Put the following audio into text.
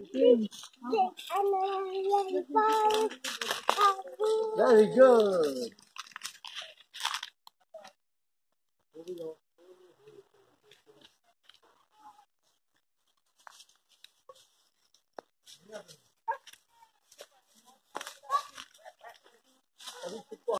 Very good.